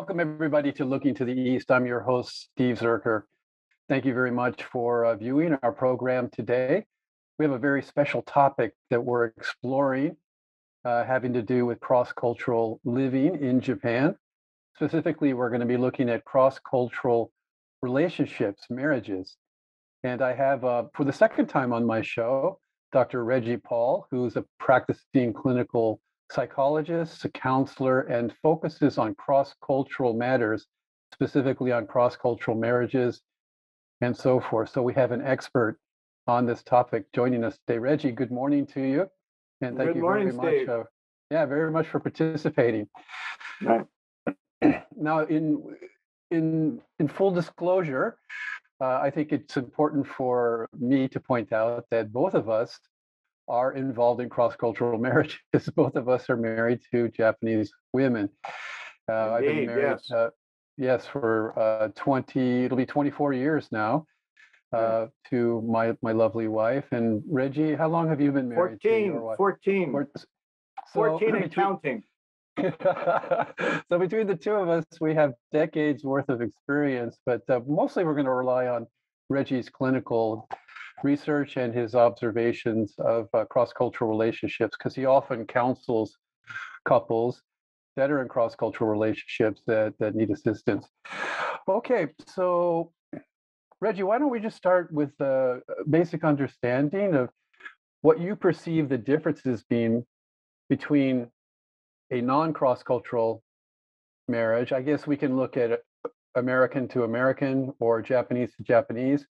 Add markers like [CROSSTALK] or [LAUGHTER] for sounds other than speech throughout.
Welcome, everybody, to Looking to the East. I'm your host, Steve Zurcher. Thank you very much for uh, viewing our program today. We have a very special topic that we're exploring uh, having to do with cross cultural living in Japan. Specifically, we're going to be looking at cross cultural relationships, marriages. And I have, uh, for the second time on my show, Dr. Reggie Pawle, who's a practicing clinical psychologist, a counselor, and focuses on cross cultural matters, specifically on cross cultural marriages and so forth. So we have an expert on this topic joining us today. Reggie, good morning to you. And thank good you morning, very Steve. much. Uh, yeah, very much for participating. Right. [CLEARS THROAT] now, in in in full disclosure, uh, I think it's important for me to point out that both of us are involved in cross-cultural [LAUGHS] marriages. both of us are married to Japanese women. Uh, I've been married, yes. uh, yes, for uh, 20. It'll be 24 years now. Uh, to my my lovely wife and Reggie, how long have you been married to 14, your wife? 14, Four- so 14 and [LAUGHS] between- counting. [LAUGHS] so between the two of us, we have decades worth of experience, but uh, mostly we're going to rely on Reggie's clinical research and his observations of uh, cross-cultural relationships because he often counsels couples that are in cross-cultural relationships that, that need assistance. Okay, so Reggie, why don't we just start with a basic understanding of what you perceive the differences being between a non-cross-cultural marriage. I guess we can look at American to American or Japanese to Japanese,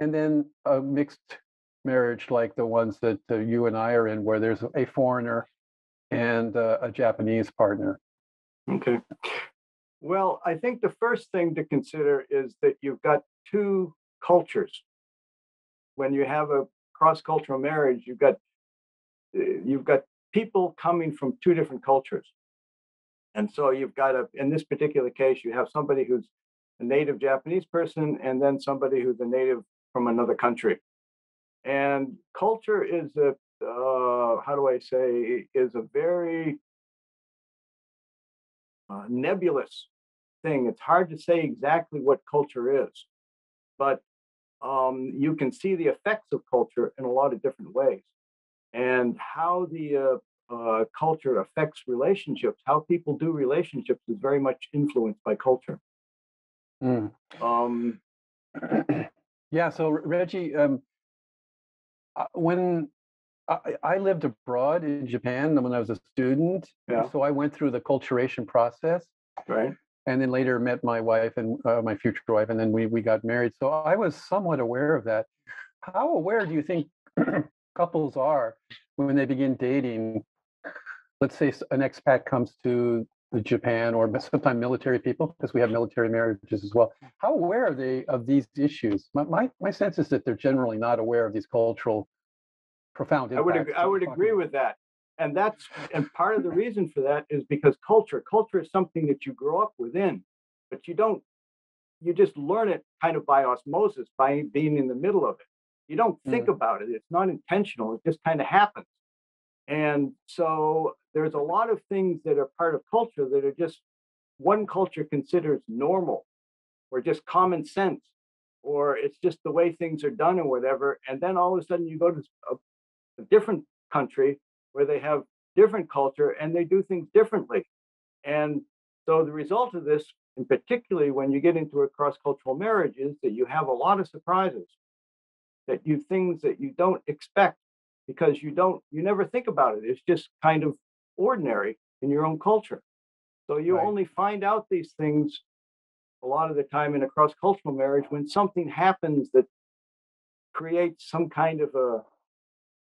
and then a mixed marriage like the ones that uh, you and I are in, where there's a foreigner and uh, a Japanese partner. Okay. Well, I think the first thing to consider is that you've got two cultures. When you have a cross-cultural marriage, you've got uh, you've got people coming from two different cultures. And so you've got a in this particular case, you have somebody who's a native Japanese person and then somebody who's a native from another country. And culture is a uh, how do I say is a very uh, nebulous thing. It's hard to say exactly what culture is, but um, you can see the effects of culture in a lot of different ways, and how the uh, uh, culture affects relationships, how people do relationships, is very much influenced by culture. Mm. Um, [CLEARS THROAT] [COUGHS] yeah. So Reggie, um, uh, when I, I lived abroad in Japan when I was a student, Yeah. so I went through the culturation process. right. and then later met my wife and uh, my future wife, and then we we got married. So I was somewhat aware of that. How aware do you think [CLEARS THROAT] couples are when they begin dating? Let's say an expat comes to the Japan, or [LAUGHS] sometimes military people, because we have military marriages as well. How aware are they of these issues? My my, my sense is that they're generally not aware of these cultural profound I would impacts. ag- I would agree with that, and that's and part of the reason for that is because culture culture is something that you grow up within, but you don't you just learn it kind of by osmosis by being in the middle of it. You don't think mm. about it. It's not intentional. It just kind of happens, and so there's a lot of things that are part of culture that are just one culture considers normal, or just common sense, or it's just the way things are done or whatever, and then all of a sudden you go to a a different country where they have different culture and they do things differently. And so the result of this, and particularly when you get into a cross-cultural marriage, is that you have a lot of surprises, that you things that you don't expect because you don't you never think about it. It's just kind of ordinary in your own culture. So you Right. only find out these things a lot of the time in a cross-cultural marriage when something happens that creates some kind of a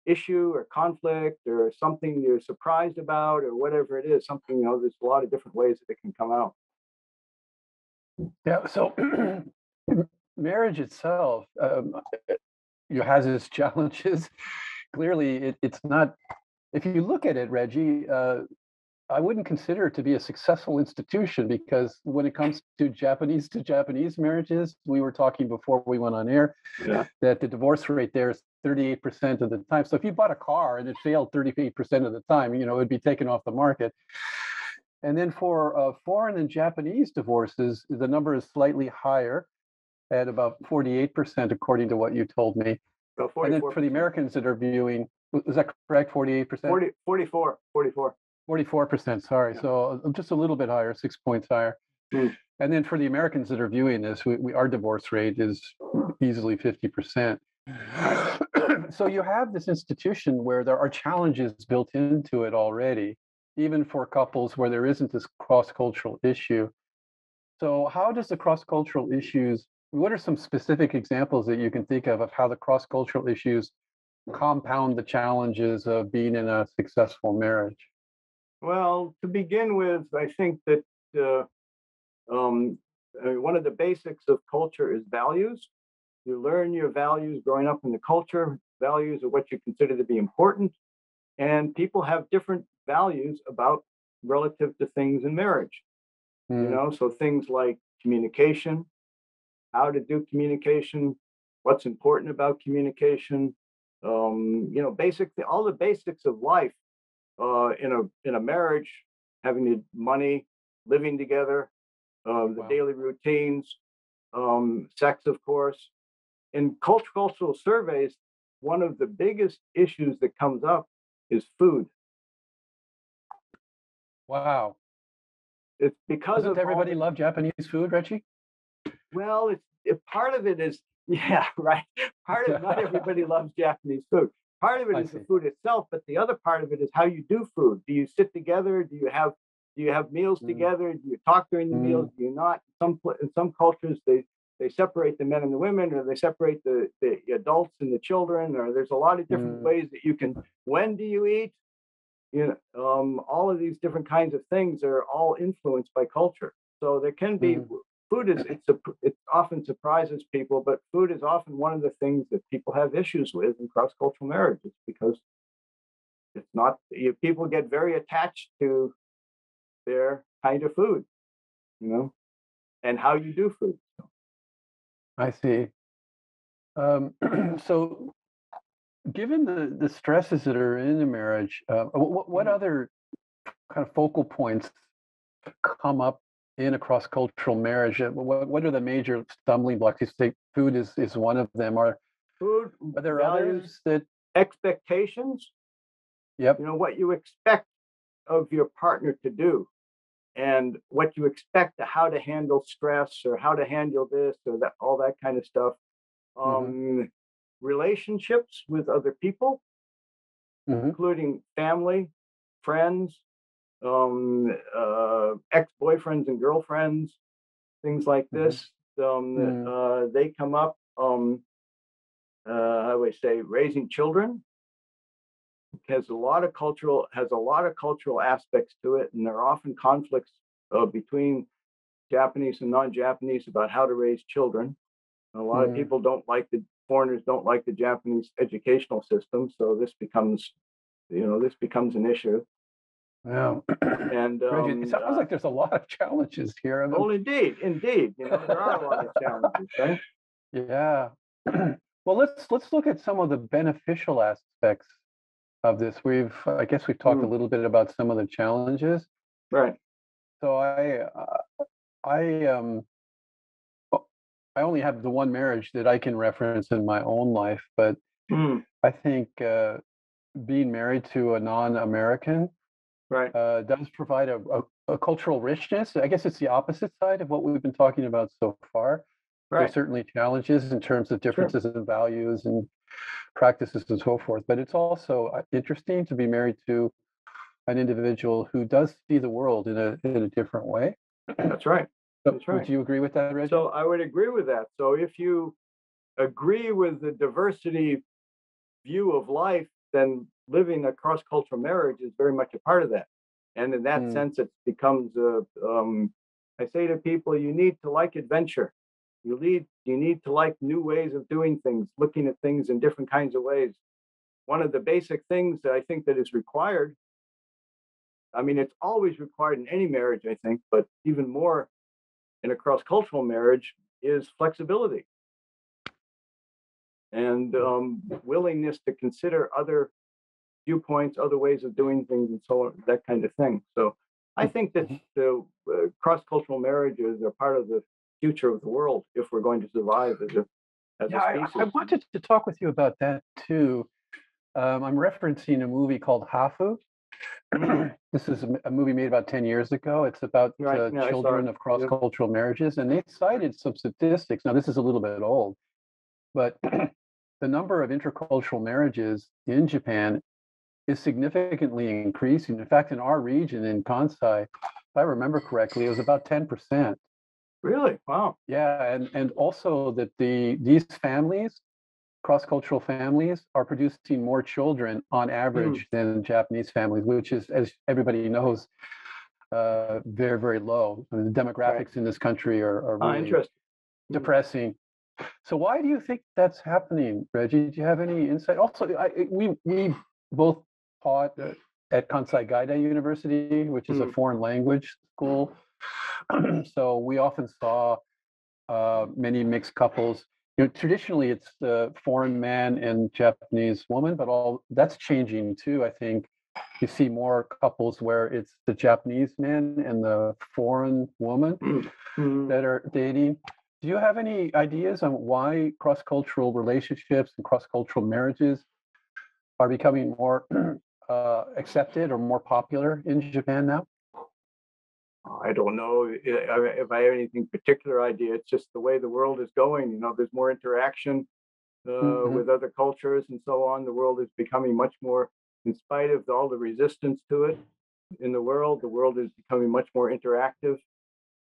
issue or conflict or something you're surprised about or whatever it is something you know there's a lot of different ways that it can come out Yeah. So [CLEARS THROAT] marriage itself, um, you know, has its [LAUGHS] challenges. Clearly, it, it's not. If you look at it, Reggie, uh, I wouldn't consider it to be a successful institution because when it comes to Japanese to Japanese marriages, we were talking before we went on air Yeah. that the divorce rate there is 38% of the time. So if you bought a car and it failed 38% of the time, you know, it'd be taken off the market. And then for uh, foreign and Japanese divorces, the number is slightly higher at about 48%, according to what you told me. So And then for the Americans that are viewing, is that correct? 48%? 40, 44, 44. 44%, sorry. Yeah. So uh, just a little bit higher, six points higher. Hmm. And then for the Americans that are viewing this, we, we, our divorce rate is easily 50%. [COUGHS] so you have this institution where there are challenges built into it already, even for couples where there isn't this cross-cultural issue. So how does the cross-cultural issues, what are some specific examples that you can think of of how the cross-cultural issues compound the challenges of being in a successful marriage? Well, to begin with, I think that uh, um, uh, one of the basics of culture is values. You learn your values growing up in the culture. Values are what you consider to be important. And people have different values about relative to things in marriage. You Mm, know, so things like communication, how to do communication, what's important about communication, um, you know, basic all the basics of life uh, in a in a marriage, having the money, living together, uh, the Wow. daily routines, um, sex, of course. In cult- cultural surveys, one of the biggest issues that comes up is food. Wow. It's because Doesn't of everybody the- love Japanese food, Reggie? Well, it's it, part of it is [LAUGHS] yeah, right. Part of not [LAUGHS] everybody loves Japanese food. Part of it I is the food itself, but the other part of it is how you do food. Do you sit together? Do you have do you have meals Mm. together? Do you talk during the meals? Do you not? Some in some cultures they they separate the men and the women, or they separate the the adults and the children, or there's a lot of different Mm. ways that you can. When do you eat? You know, um, all of these different kinds of things are all influenced by culture. So there can be Mm. Food is it's a, it often surprises people, but food is often one of the things that people have issues with in cross cultural marriages because it's not you, people get very attached to their kind of food, you know, and how you do food. I see. Um, [CLEARS THROAT] so, given the, the stresses that are in a marriage, uh, what, what Mhm. other kind of focal points come up in a cross cultural marriage? Uh, What, what are the major stumbling blocks? You say food is, is one of them. Are, Food, are there values, others that, expectations, yep, you know, what you expect of your partner to do and what you expect how to handle stress or how to handle this or that all that kind of stuff um relationships with other people mhm, including family friends um uh ex-boyfriends and girlfriends things like Mhm. this um Mm. uh they come up um uh i would say raising children has a lot of cultural has a lot of cultural aspects to it and there are often conflicts uh, between japanese and non-japanese about how to raise children a lot of Mm. people don't like the foreigners don't like the japanese educational system so this becomes you know this becomes an issue yeah. [CLEARS THROAT] and um, it sounds uh, like there's a lot of challenges here. I'm- oh indeed indeed you know there are a lot of challenges right Yeah. [CLEARS THROAT] well, let's let's look at some of the beneficial aspects of this. We've, I guess, we've talked a Mm. little bit about some of the challenges. right So I, uh, I, um, I only have the one marriage that I can reference in my own life, but Mm, I think uh, being married to a non-American right uh, does provide a, a, a cultural richness. I guess it's the opposite side of what we've been talking about so far. There's right certainly challenges in terms of differences in values and practices and so forth, but it's also uh, interesting to be married to an individual who does see the world in a in a different way. that's right So That's right. Would you agree with that, Reggie? So I would agree with that. So if you agree with the diversity view of life, then living a cross-cultural marriage is very much a part of that. And in that Mm. sense, it becomes a. Um, I say to people, you need to like adventure. You need you need to like new ways of doing things, looking at things in different kinds of ways. One of the basic things that I think that is required. I mean, it's always required in any marriage, I think, but even more in a cross-cultural marriage is flexibility and um, willingness to consider other viewpoints, other ways of doing things, and so on, that kind of thing. So I think that Mhm. the uh, cross-cultural marriages are part of the future of the world if we're going to survive as a as Yeah, a I, I species. wanted to talk with you about that too. Um, I'm referencing a movie called Hafu. [CLEARS THROAT] this is a movie made about 10 years ago. It's about Right, uh, children of cross-cultural marriages, and they cited some statistics. Now, this is a little bit old, but [CLEARS THROAT] the number of intercultural marriages in Japan is significantly increasing. In fact, in our region in Kansai, if I remember correctly, it was about 10%. Really? Wow. Yeah, and and also that the these families, cross-cultural families, are producing more children on average than Japanese families, which is, as everybody knows, uh, very very low. I mean, the demographics in this country are, are Ah, really interesting. depressing. So why do you think that's happening, Reggie? Do you have any insight? Also, I- we we both taught at Kansai Gaidai University, which is a Mm. foreign language school. [CLEARS THROAT] so we often saw uh, many mixed couples. You know, traditionally it's the foreign man and Japanese woman, but all that's changing too. I think you see more couples where it's the Japanese man and the foreign woman Mm. that are dating. Do you have any ideas on why cross-cultural relationships and cross-cultural marriages are becoming more [CLEARS THROAT] uh, accepted or more popular in Japan now? I don't know if I have anything particular idea. It's just the way the world is going. You know, there's more interaction uh, Mhm. with other cultures and so on. The world is becoming much more, in spite of all the resistance to it in the world, the world is becoming much more interactive.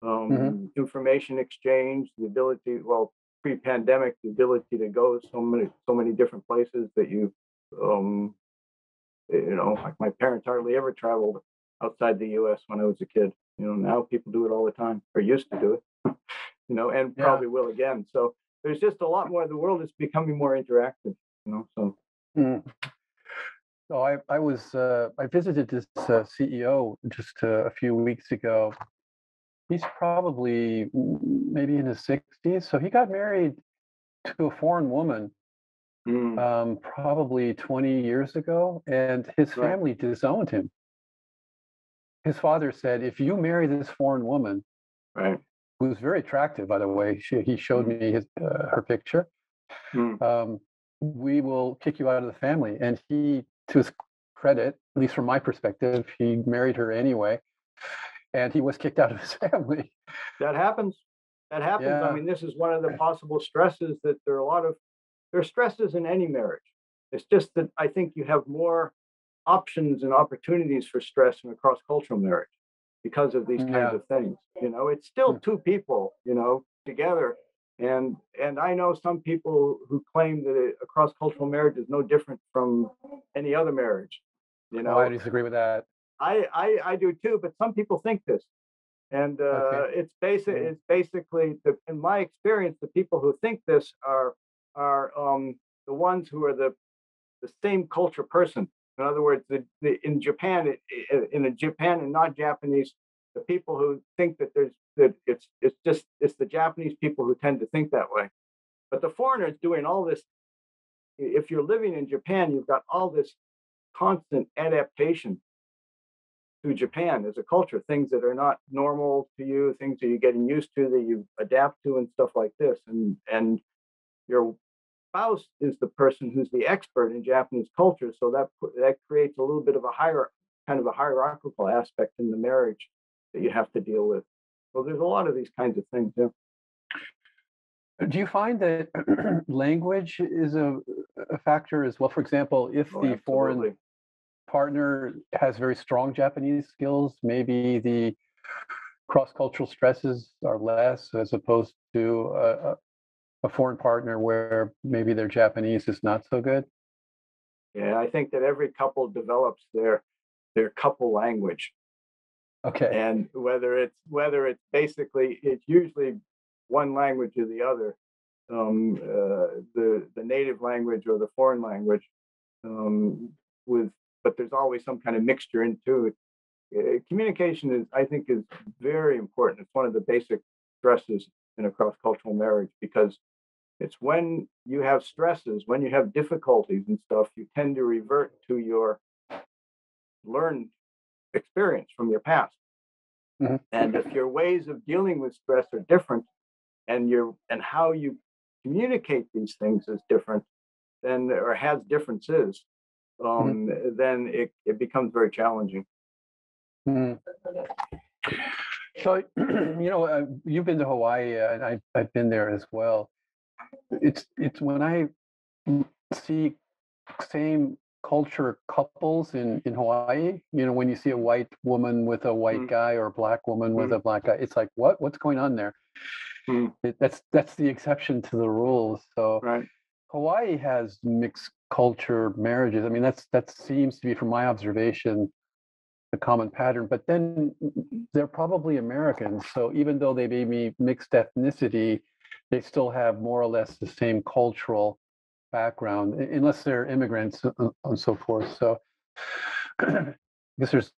Um, Information exchange, the ability, well, pre-pandemic, the ability to go so many, so many different places that you, um, you know, like my parents hardly ever traveled outside the U.S. when I was a kid. You know, now people do it all the time, or used to do it. [LAUGHS] you know, and Yeah. probably will again. So there's just a lot more. The world is becoming more interactive. You know, so Mm. So I, I was uh, I visited this uh, CEO just uh, a few weeks ago. He's probably maybe in his 60s. So he got married to a foreign woman mm, um, probably 20 years ago, and his Right. family disowned him. His father said, "If you marry this foreign woman, right. who's very attractive, by the way, she, he showed Mhm. me his, uh, her picture. Mm, um, we will kick you out of the family. And he, to his credit, at least from my perspective, he married her anyway, and he was kicked out of his [LAUGHS] family. that happens. That happens. Yeah. I mean, this is one of the possible stresses that there are a lot of there are stresses in any marriage. It's just that I think you have more options and opportunities for stress in a cross-cultural marriage because of these kinds of things. You know, it's still Mm. two people, you know, together. And and I know some people who claim that a, a cross-cultural marriage is no different from any other marriage. You know, No, I disagree with that. I, I I do too, but some people think this, and uh, Okay. it's basic. Mm. It's basically, the, in my experience, the people who think this are are um, the ones who are the the same culture person. In other words, the, the in Japan, in a Japan and not Japanese, the people who think that there's that it's it's just it's the Japanese people who tend to think that way, but the foreigners doing all this. If you're living in Japan, you've got all this constant adaptation to Japan as a culture, things that are not normal to you, things that you're getting used to that you adapt to and stuff like this. And and your spouse is the person who's the expert in Japanese culture, so that that creates a little bit of a higher kind of a hierarchical aspect in the marriage that you have to deal with. So there's a lot of these kinds of things. Yeah. Do you find that [CLEARS THROAT] language is a, a factor as well? For example, if Oh, the foreign partner has very strong Japanese skills, maybe the cross-cultural stresses are less as opposed to a, a, a foreign partner where maybe their Japanese is not so good. Yeah, I think that every couple develops their their couple language. Okay. and whether it's whether it's basically it's usually one language or the other um, uh, the the native language or the foreign language um, with but there's always some kind of mixture into it Uh, communication is i think is very important it's one of the basic stresses in a cross-cultural marriage because it's when you have stresses when you have difficulties and stuff you tend to revert to your learned experience from your past Mhm. And if your ways of dealing with stress are different and your and how you communicate these things is different, then or has differences, um, then it, it becomes very challenging. Mm. So, [CLEARS THROAT] you know, uh, you've been to Hawaii, uh, and I, I've been there as well. It's it's when I see same culture couples in in Hawaii. You know, when you see a white woman with a white Mm. guy or a black woman with Mm. a black guy, it's like, what what's going on there? Mm. It, that's that's the exception to the rules. So Right. Hawaii has mixed culture marriages. I mean, that's that seems to be, from my observation, the common pattern. But then they're probably Americans, so even though they may be mixed ethnicity, they still have more or less the same cultural background, unless they're immigrants and so forth. So [CLEARS THROAT] I guess there's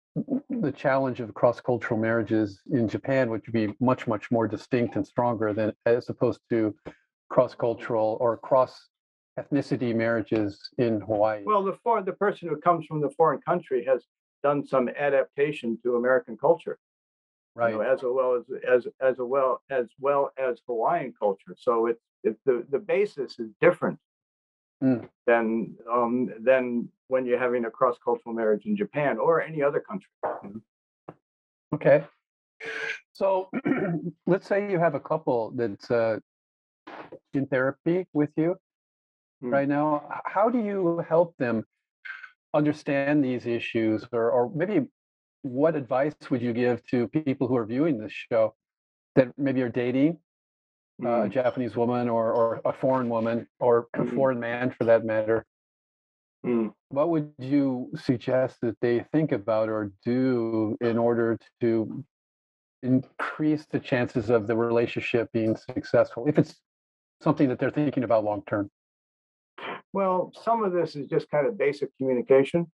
the challenge of cross-cultural marriages in Japan, which would be much, much more distinct and stronger than as opposed to cross-cultural or cross ethnicity marriages in Hawaii. Well, the foreign, the person who comes from the foreign country has done some adaptation to American culture, you right. know, as well as as as a well as well as Hawaiian culture. So it's it, the the basis is different Mm. than um, than when you're having a cross cultural marriage in Japan or any other country. Okay. So [CLEARS THROAT] let's say you have a couple that's uh, in therapy with you Mm. right now. How do you help them understand these issues, or, or maybe what advice would you give to people who are viewing this show that maybe are dating uh, a Mm. Japanese woman or, or a foreign woman or [CLEARS THROAT] a Mhm. foreign man for that matter? Mm. What would you suggest that they think about or do in order to increase the chances of the relationship being successful if it's something that they're thinking about long term? Well, some of this is just kind of basic communication.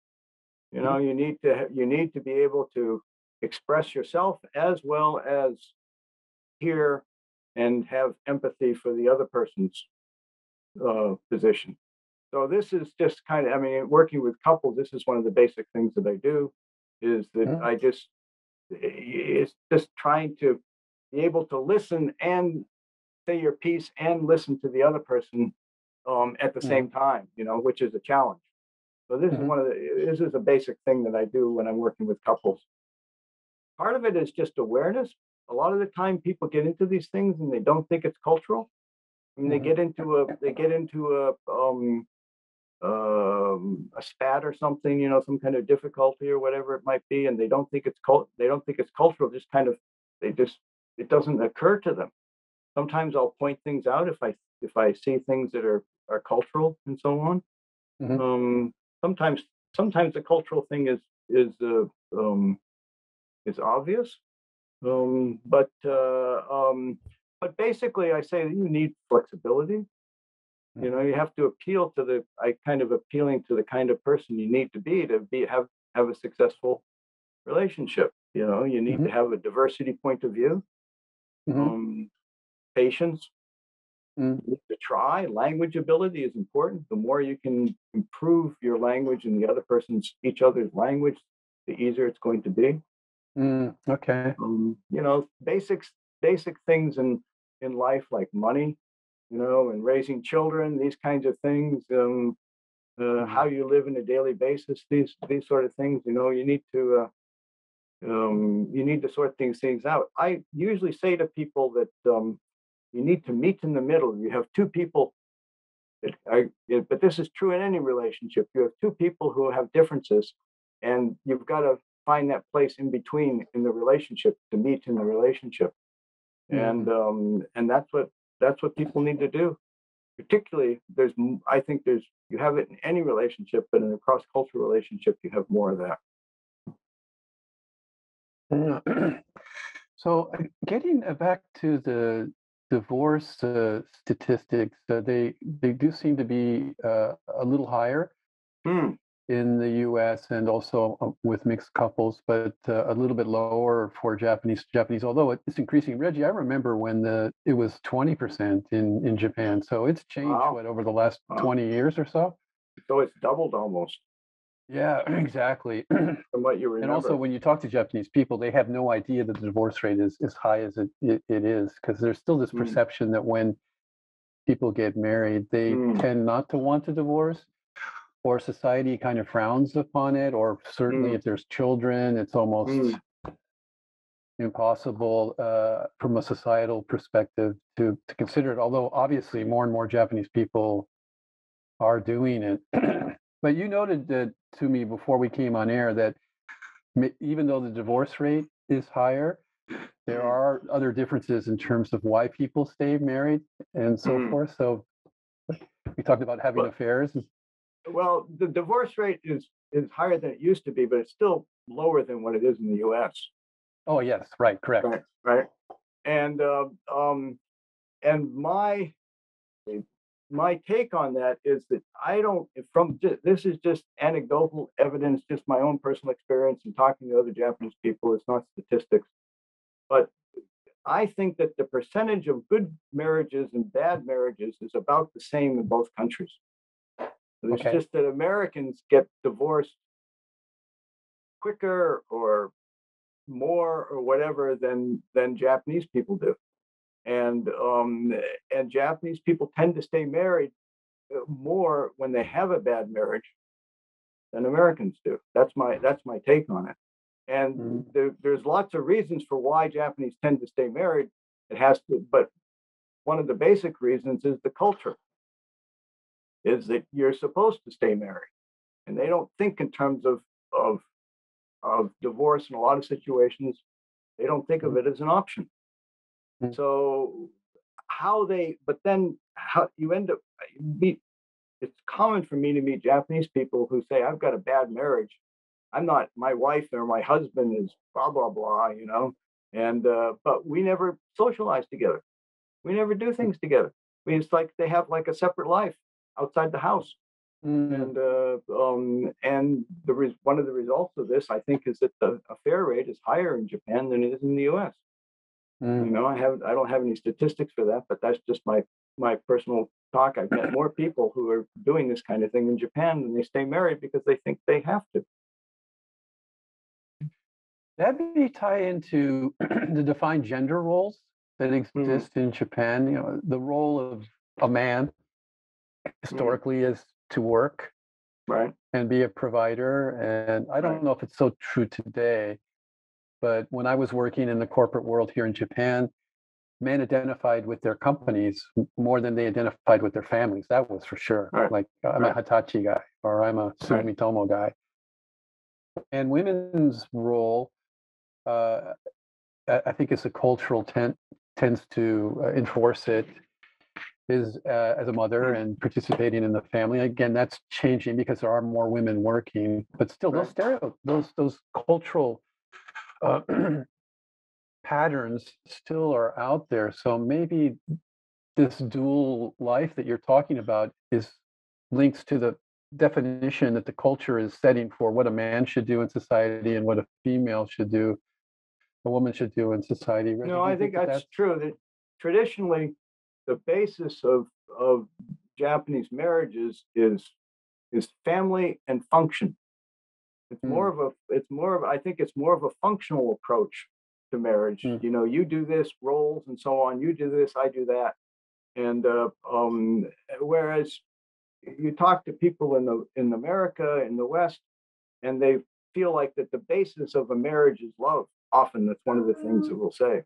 You know, you need to you need to be able to express yourself as well as hear and have empathy for the other person's uh, position. So this is just kind of, I mean, working with couples, this is one of the basic things that I do, is that Mhm. I just it's just trying to be able to listen and say your piece and listen to the other person um, at the Mhm. same time, you know, which is a challenge. So this Mhm. is one of the this is a basic thing that I do when I'm working with couples. Part of it is just awareness. A lot of the time people get into these things and they don't think it's cultural. I mean, they Mhm. get into a they get into a um um a spat or something, you know, some kind of difficulty or whatever it might be, and they don't think it's cult they don't think it's cultural, just kind of they just it doesn't occur to them. Sometimes I'll point things out if I if I see things that are are cultural and so on. Mhm. Um, sometimes sometimes the cultural thing is is uh, um, is obvious, um, but uh, um, but basically I say that you need flexibility. You know, you have to appeal to the I kind of appealing to the kind of person you need to be to be have have a successful relationship. You know, you need Mhm. to have a diversity point of view, Mhm. um, patience, Mm. you need to try. Language ability is important. The more you can improve your language and the other person's each other's language, the easier it's going to be. Mm, okay. Um, you know, basics, basic things in in life like money, you know, and raising children, these kinds of things. Um, uh, Mhm. how you live on a daily basis, these these sort of things. You know, you need to uh, um, you need to sort these things out. I usually say to people that um, you need to meet in the middle. You have two people are, but this is true in any relationship. You have two people who have differences, and you've got to find that place in between in the relationship to meet in the relationship. And um, and that's what that's what people need to do. Particularly, there's I think there's you have it in any relationship, but in a cross cultural relationship, you have more of that. [CLEARS THROAT] So uh, getting uh, back to the divorce uh, statistics, uh, they they do seem to be uh, a little higher Hmm. in the U.S. and also uh, with mixed couples, but uh, a little bit lower for Japanese Japanese. Although it's increasing. Reggie, I remember when the it was twenty percent in in Japan. So it's changed Wow. what over the last Wow. twenty years or so. So it's doubled almost. Yeah, [CLEARS THROAT] exactly. [CLEARS THROAT] from what you remember. And also, when you talk to Japanese people, they have no idea that the divorce rate is as high as it, it, it is, because there's still this Mm. perception that when people get married, they Mm. tend not to want to divorce, or society kind of frowns upon it, or certainly Mm. if there's children, it's almost Mm. impossible uh, from a societal perspective to, to consider it. Although obviously more and more Japanese people are doing it. [CLEARS THROAT] but you noted that to me before we came on air that even though the divorce rate is higher, there Mm. are other differences in terms of why people stay married and so Mm. forth. So we talked about having Well- affairs. Well, the divorce rate is is higher than it used to be, but it's still lower than what it is in the U.S. Oh yes, right, correct. Right, right. And uh, um, and my my take on that is that I don't from this is just anecdotal evidence, just my own personal experience and talking to other Japanese people. It's not statistics, but I think that the percentage of good marriages and bad marriages is about the same in both countries. It's Okay. just that Americans get divorced quicker or more or whatever than than Japanese people do, and um, and Japanese people tend to stay married uh, more when they have a bad marriage than Americans do. That's my that's my take on it. And Mhm. there, there's lots of reasons for why Japanese tend to stay married. It has to, but one of the basic reasons is the culture. Is that you're supposed to stay married, and they don't think in terms of of of divorce in a lot of situations. They don't think of it as an option. Mm. So how they, but then how you end up meet. It's common for me to meet Japanese people who say, "I've got a bad marriage. I'm not my wife or my husband is blah blah blah," you know. And uh, but we never socialize together. We never do things together. I mean, it's like they have like a separate life outside the house Mm, and uh, um, and the res- one of the results of this, I think, is that the affair rate is higher in Japan than it is in the U.S. You mm. know, I have I don't have any statistics for that, but that's just my my personal talk. I've met more people who are doing this kind of thing in Japan than they stay married because they think they have to. That may tie into [CLEARS THROAT] the defined gender roles that exist in Japan. You know, the role of a man historically is to work Right. and be a provider. And I don't Right. know if it's so true today, but when I was working in the corporate world here in Japan, men identified with their companies more than they identified with their families. That was for sure. Right. Like I'm Right. a Hitachi guy or I'm a Sumitomo guy. And women's role, uh, I think, is a cultural ten- tends to uh, enforce it is uh, as a mother and participating in the family. Again, that's changing because there are more women working, but still, those Right. stereo, those those cultural uh, [CLEARS THROAT] patterns still are out there. So maybe this dual life that you're talking about is links to the definition that the culture is setting for what a man should do in society and what a female should do, a woman should do in society. No, I think that that's true. That traditionally, the basis of of Japanese marriages is is family and function. It's Mm. more of a. It's more of. I think it's more of a functional approach to marriage. Mm. You know, you do this roles and so on. You do this, I do that, and uh, um, whereas you talk to people in the in America in the West, and they feel like that the basis of a marriage is love. Often, that's one of the things that we'll say.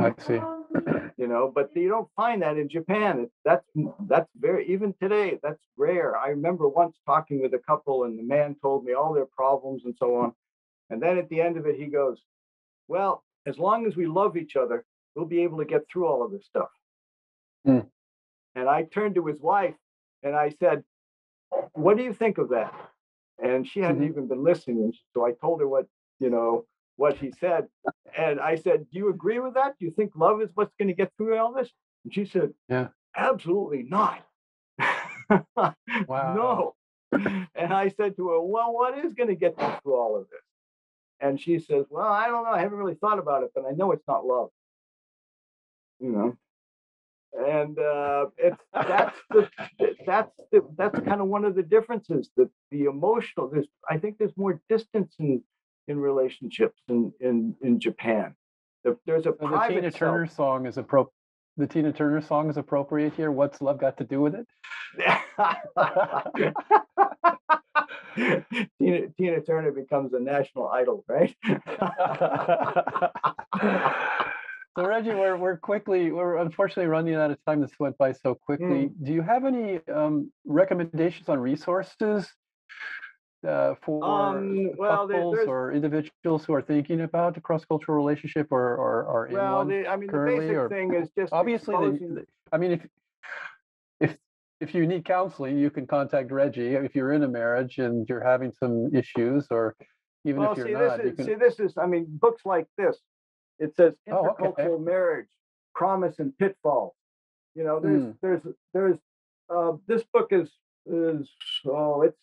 I see. [CLEARS THROAT] you know but you don't find that in japan. It's that's that's very even today that's rare. I remember once talking with a couple and the man told me all their problems and so on. And then at the end of it he goes well as long as we love each other we'll be able to get through all of this stuff. Hmm. and i turned to his wife and i said what do you think of that? And she hadn't Mhm. even been listening so i told her what you know what he said and I said, Do you agree with that? Do you think love is what's going to get through all this? And she said, Yeah. Absolutely not. [LAUGHS] Wow. No. And I said to her, Well, what is going to get you through all of this? And she says, Well, I don't know. I haven't really thought about it, but I know it's not love. You know? and uh, it's that's the that's the, that's kind of one of the differences. The the emotional. There's I think there's more distance in in relationships in in in Japan. There's a So the private Tina self. Turner song is appro, the Tina Turner song is appropriate here. What's love got to do with it? [LAUGHS] Tina, Tina Turner becomes a national idol, right? [LAUGHS] So Reggie, we're, we're quickly, we're unfortunately running out of time. This went by so quickly. Hmm. Do you have any um, recommendations on resources uh, for Um, well, couples there's- or individuals who are thinking about a cross-cultural relationship or, or, or in well, one? the, I mean, the currently, basic or- thing is just Obviously, exposing- the, the- I mean, if, if, if you need counseling, you can contact Reggie. If you're in a marriage and you're having some issues, or even well, if you're see, not, this you is can. see, this is. I mean, books like this. It says Oh, okay. intercultural marriage, promise and pitfall. You know, there's Mm. there's there's uh, this book is is oh, it's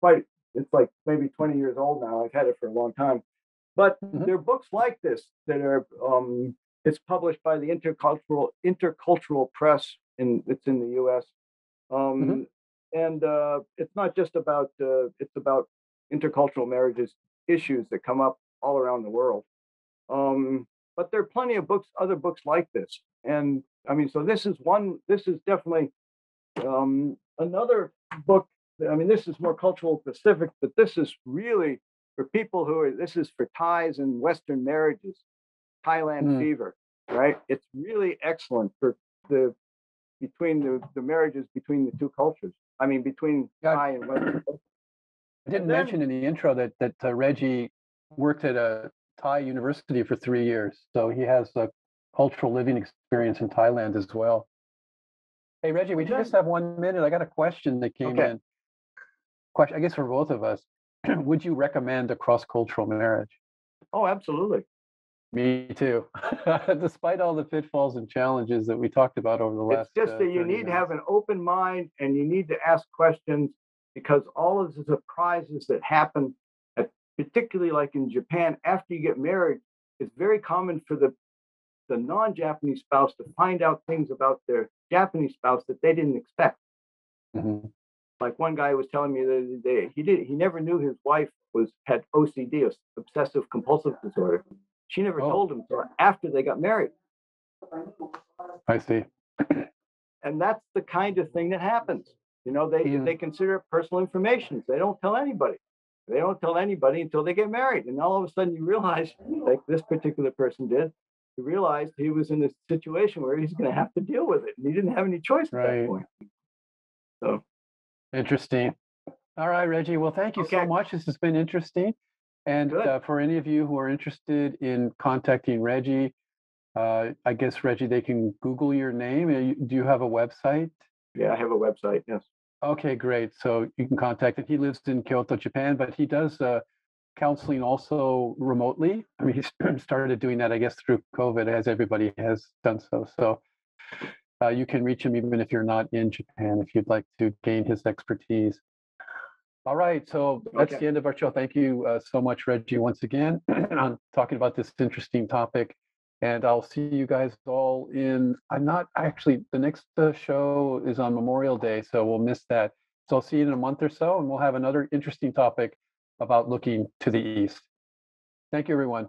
quite it's like maybe 20 years old now. I've had it for a long time, but Mhm. there are books like this that are um, it's published by the intercultural intercultural press in it's in the U.S. Um, and uh, it's not just about uh, it's about intercultural marriages issues that come up all around the world. Um, but there are plenty of books, other books like this, and I mean, so this is one. This is definitely um, another book. I mean, this is more cultural specific, but this is really for people who are. This is for Thais and Western marriages, Thailand Hmm. fever, right? It's really excellent for the between the, the marriages between the two cultures. I mean, between Yeah. Thai and Western. I didn't then- mention in the intro that that uh, Reggie worked at a Thai university for three years, so he has a cultural living experience in Thailand as well. Hey Reggie, we just have one minute. I got a question that came Okay. in. Question, I guess for both of us. [CLEARS THROAT] Would you recommend a cross-cultural marriage? Oh, absolutely. Me too. [LAUGHS] Despite all the pitfalls and challenges that we talked about over the last. It's just uh, that you 30 need to have an open mind and you need to ask questions because all of the surprises that happen, at, particularly like in Japan, after you get married, it's very common for the the non-Japanese spouse to find out things about their Japanese spouse that they didn't expect. Mhm. Like one guy was telling me the other day, he did he never knew his wife was had OCD, obsessive compulsive disorder. She never Oh. told him after they got married. I see. and that's the kind of thing that happens. You know, they Yeah. they consider it personal information. They don't tell anybody. They don't tell anybody until they get married, and all of a sudden you realize, like this particular person did, he realized he was in a situation where he's going to have to deal with it, and he didn't have any choice at that point. So Interesting. All right, Reggie. Well, thank you so much. This has been interesting. And uh, for any of you who are interested in contacting Reggie, uh, I guess, Reggie, they can Google your name. Do you have a website? yeah, I have a website. Yes. Okay, great. So you can contact him. He lives in Kyoto, Japan, but he does uh, counseling also remotely. I mean, he [CLEARS THROAT] started doing that, I guess, through COVID, as everybody has done so. So uh, you can reach him even if you're not in Japan, if you'd like to gain his expertise. All right, so that's Okay. the end of our show. Thank you uh, so much, Reggie, once again, [CLEARS THROAT] on talking about this interesting topic. And I'll see you guys all in. I'm not actually, the next uh, show is on Memorial Day, so we'll miss that. So I'll see you in a month or so, and we'll have another interesting topic about looking to the east. Thank you, everyone.